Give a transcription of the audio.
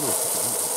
う